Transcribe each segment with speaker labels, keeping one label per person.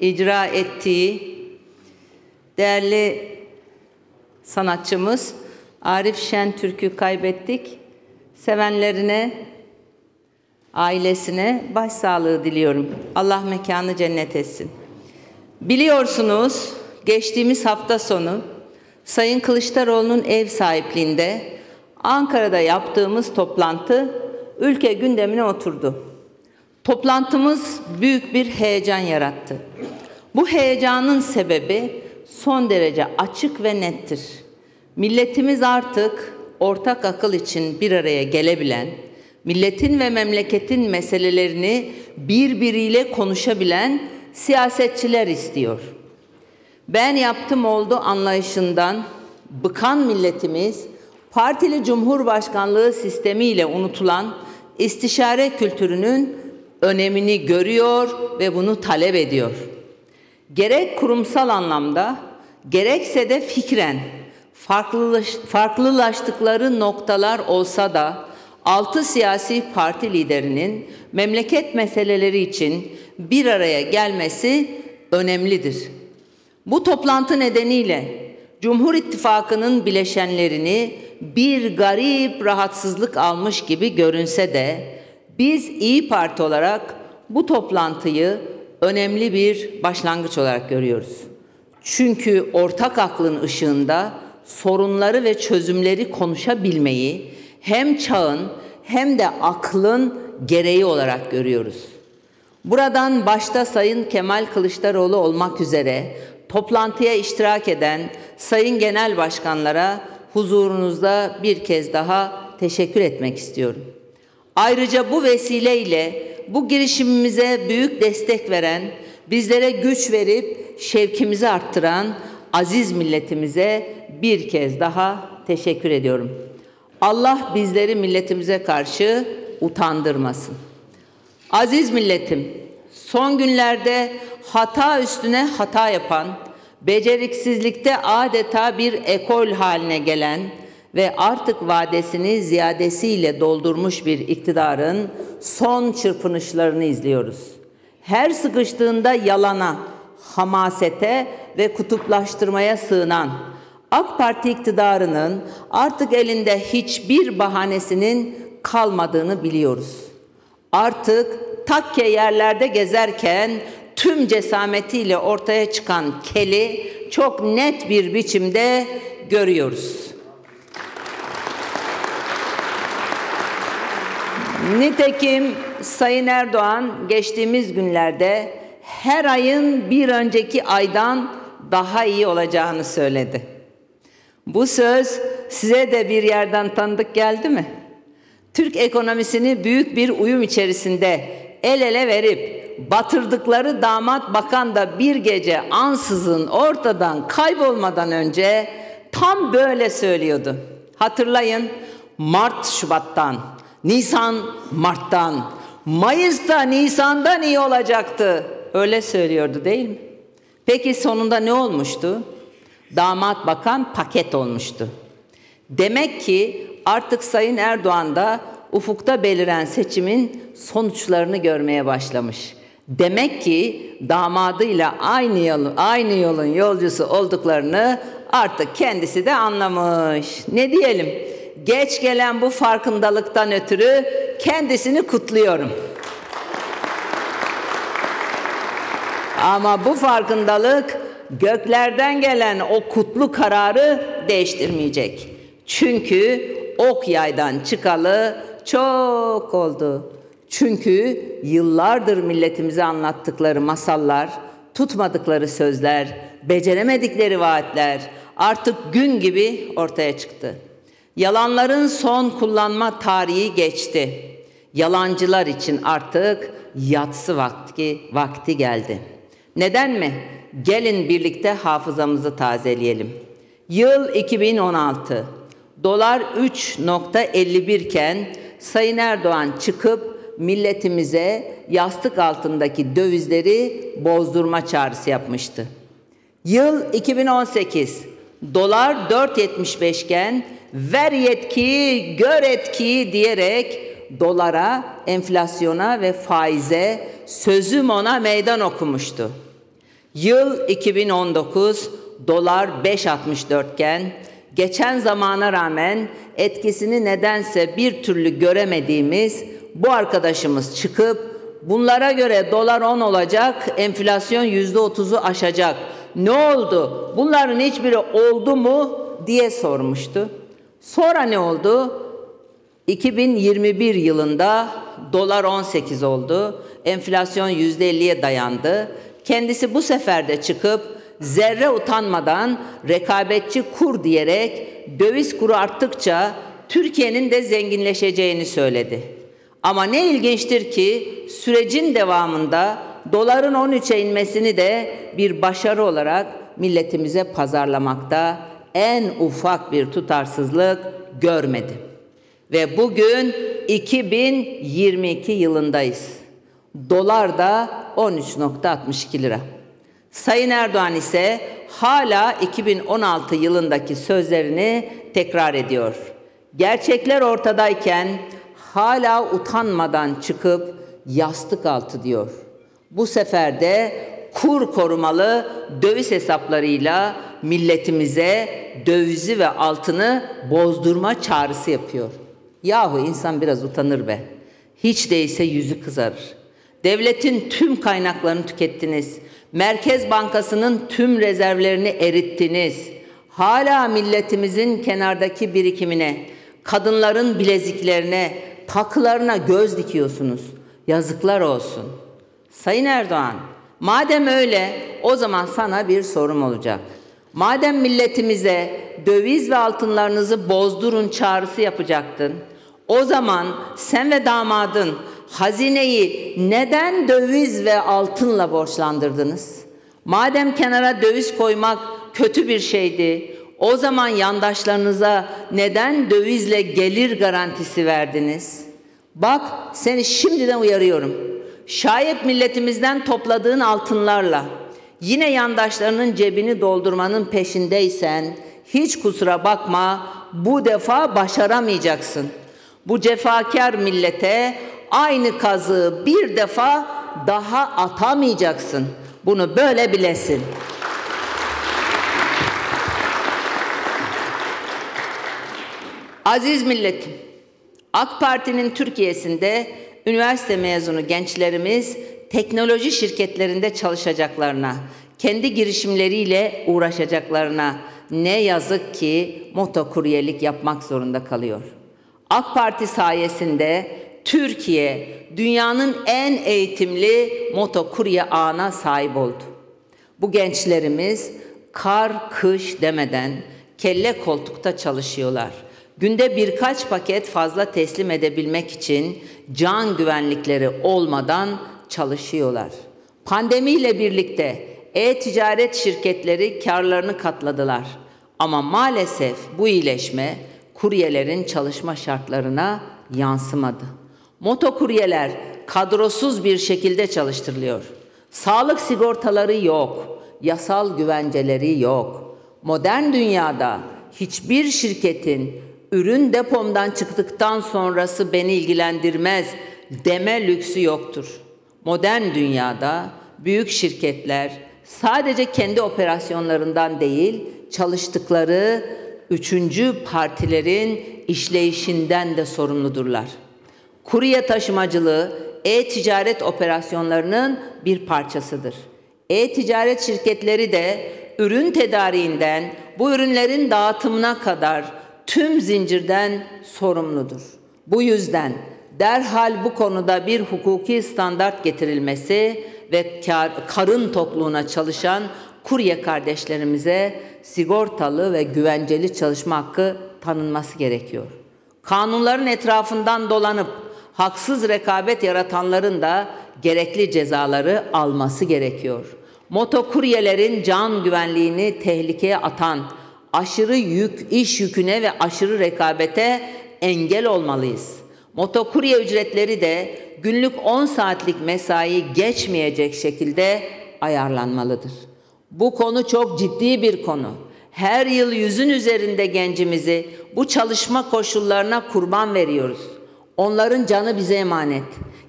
Speaker 1: icra ettiği değerli sanatçımız Arif Şentürk'ü kaybettik. Sevenlerine, ailesine başsağlığı diliyorum. Allah mekanı cennet etsin. Biliyorsunuz geçtiğimiz hafta sonu Sayın Kılıçdaroğlu'nun ev sahipliğinde Ankara'da yaptığımız toplantı ülke gündemine oturdu. Toplantımız büyük bir heyecan yarattı. Bu heyecanın sebebi son derece açık ve nettir. Milletimiz artık ortak akıl için bir araya gelebilen, milletin ve memleketin meselelerini birbiriyle konuşabilen siyasetçiler istiyor. Ben yaptım oldu anlayışından bıkan milletimiz partili cumhurbaşkanlığı sistemiyle unutulan istişare kültürünün önemini görüyor ve bunu talep ediyor. Gerek kurumsal anlamda gerekse de fikren farklılaş, farklılaştıkları noktalar olsa da altı siyasi parti liderinin memleket meseleleri için bir araya gelmesi önemlidir. Bu toplantı nedeniyle Cumhur İttifakı'nın bileşenlerini bir garip rahatsızlık almış gibi görünse de biz İyi Parti olarak bu toplantıyı önemli bir başlangıç olarak görüyoruz. Çünkü ortak aklın ışığında sorunları ve çözümleri konuşabilmeyi hem çağın hem de aklın gereği olarak görüyoruz. Buradan başta Sayın Kemal Kılıçdaroğlu olmak üzere toplantıya iştirak eden sayın genel başkanlara huzurunuzda bir kez daha teşekkür etmek istiyorum. Ayrıca bu vesileyle bu girişimimize büyük destek veren, bizlere güç verip şevkimizi arttıran aziz milletimize bir kez daha teşekkür ediyorum. Allah bizleri milletimize karşı utandırmasın. Aziz milletim, son günlerde hata üstüne hata yapan, beceriksizlikte adeta bir ekol haline gelen ve artık vadesini ziyadesiyle doldurmuş bir iktidarın son çırpınışlarını izliyoruz. Her sıkıştığında yalana, hamasete ve kutuplaştırmaya sığınan AK Parti iktidarının artık elinde hiçbir bahanesinin kalmadığını biliyoruz. Artık takke yerlerde gezerken tüm cesametiyle ortaya çıkan keli çok net bir biçimde görüyoruz. Nitekim Sayın Erdoğan geçtiğimiz günlerde her ayın bir önceki aydan daha iyi olacağını söyledi. Bu söz size de bir yerden tanıdık geldi mi? Türk ekonomisini büyük bir uyum içerisinde el ele verip batırdıkları damat bakan da bir gece ansızın ortadan kaybolmadan önce tam böyle söylüyordu. Hatırlayın Mart Şubat'tan, Nisan Mart'tan, Mayıs'ta Nisan'dan iyi olacaktı. Öyle söylüyordu değil mi? Peki sonunda ne olmuştu? Damat bakan paket olmuştu. Demek ki artık Sayın Erdoğan da ufukta beliren seçimin sonuçlarını görmeye başlamış. Demek ki damadıyla aynı yolun, aynı yolun yolcusu olduklarını artık kendisi de anlamış. Ne diyelim? Geç gelen bu farkındalıktan ötürü kendisini kutluyorum. Ama bu farkındalık göklerden gelen o kutlu kararı değiştirmeyecek. Çünkü ok yaydan çıkalı çok oldu. Çünkü yıllardır milletimize anlattıkları masallar, tutmadıkları sözler, beceremedikleri vaatler artık gün gibi ortaya çıktı. Yalanların son kullanma tarihi geçti. Yalancılar için artık yatsı vakti, vakti geldi. Neden mi? Gelin birlikte hafızamızı tazeleyelim. Yıl 2016. Dolar 3.51 iken Sayın Erdoğan çıkıp milletimize yastık altındaki dövizleri bozdurma çağrısı yapmıştı. Yıl 2018. Dolar 4.75 iken ver yetkiyi, gör etkiyi diyerek dolara, enflasyona ve faize sözüm ona meydan okumuştu. Yıl 2019, dolar 5.64 iken geçen zamana rağmen etkisini nedense bir türlü göremediğimiz bu arkadaşımız çıkıp bunlara göre dolar 10 olacak, enflasyon %30'u aşacak. Ne oldu? Bunların hiçbiri oldu mu diye sormuştu. Sonra ne oldu? 2021 yılında dolar 18 oldu. Enflasyon %50'ye dayandı. Kendisi bu sefer de çıkıp zerre utanmadan rekabetçi kur diyerek döviz kuru arttıkça Türkiye'nin de zenginleşeceğini söyledi. Ama ne ilginçtir ki sürecin devamında doların 13'e inmesini de bir başarı olarak milletimize pazarlamakta en ufak bir tutarsızlık görmedi. Ve bugün 2022 yılındayız. Dolar da 13.62 lira. Sayın Erdoğan ise hala 2016 yılındaki sözlerini tekrar ediyor. Gerçekler ortadayken hala utanmadan çıkıp yastık altı diyor. Bu sefer de kur korumalı döviz hesaplarıyla milletimize dövizi ve altını bozdurma çağrısı yapıyor. Yahu insan biraz utanır be. Hiç değilse yüzü kızarır. Devletin tüm kaynaklarını tükettiniz. Merkez Bankası'nın tüm rezervlerini erittiniz. Hala milletimizin kenardaki birikimine, kadınların bileziklerine, takılarına göz dikiyorsunuz. Yazıklar olsun. Sayın Erdoğan, madem öyle o zaman sana bir sorum olacak. Madem milletimize döviz ve altınlarınızı bozdurun çağrısı yapacaktın. O zaman sen ve damadın hazineyi neden döviz ve altınla borçlandırdınız? Madem kenara döviz koymak kötü bir şeydi, o zaman yandaşlarınıza neden dövizle gelir garantisi verdiniz? Bak seni şimdiden uyarıyorum. Şayet milletimizden topladığın altınlarla yine yandaşlarının cebini doldurmanın peşindeysen hiç kusura bakma bu defa başaramayacaksın. Bu cefakar millete aynı kazığı bir defa daha atamayacaksın. Bunu böyle bilesin. Aziz milletim, AK Parti'nin Türkiye'sinde üniversite mezunu gençlerimiz teknoloji şirketlerinde çalışacaklarına, kendi girişimleriyle uğraşacaklarına ne yazık ki motokuryelik yapmak zorunda kalıyor. AK Parti sayesinde Türkiye dünyanın en eğitimli motokurye ağına sahip oldu. Bu gençlerimiz kar kış demeden kelle koltukta çalışıyorlar. Günde birkaç paket fazla teslim edebilmek için can güvenlikleri olmadan çalışıyorlar. Pandemiyle birlikte e-ticaret şirketleri karlarını katladılar. Ama maalesef bu iyileşme kuryelerin çalışma şartlarına yansımadı. Motokuryeler kadrosuz bir şekilde çalıştırılıyor. Sağlık sigortaları yok, yasal güvenceleri yok. Modern dünyada hiçbir şirketin ürün depomdan çıktıktan sonrası beni ilgilendirmez deme lüksü yoktur. Modern dünyada büyük şirketler sadece kendi operasyonlarından değil, çalıştıkları üçüncü partilerin işleyişinden de sorumludurlar. Kurye taşımacılığı e-ticaret operasyonlarının bir parçasıdır. E-ticaret şirketleri de ürün tedariğinden bu ürünlerin dağıtımına kadar tüm zincirden sorumludur. Bu yüzden derhal bu konuda bir hukuki standart getirilmesi ve kar, karın tokluğuna çalışan kurye kardeşlerimize sigortalı ve güvenceli çalışma hakkı tanınması gerekiyor. Kanunların etrafından dolanıp haksız rekabet yaratanların da gerekli cezaları alması gerekiyor. Motokuryelerin can güvenliğini tehlikeye atan aşırı yük, iş yüküne ve aşırı rekabete engel olmalıyız. Motokurye ücretleri de günlük 10 saatlik mesai geçmeyecek şekilde ayarlanmalıdır. Bu konu çok ciddi bir konu. Her yıl yüzün üzerinde gencimizi bu çalışma koşullarına kurban veriyoruz. Onların canı bize emanet.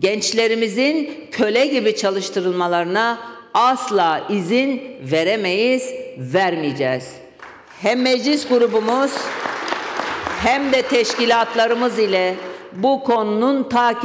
Speaker 1: Gençlerimizin köle gibi çalıştırılmalarına asla izin veremeyiz, vermeyeceğiz. Hem meclis grubumuz hem de teşkilatlarımız ile bu konunun takip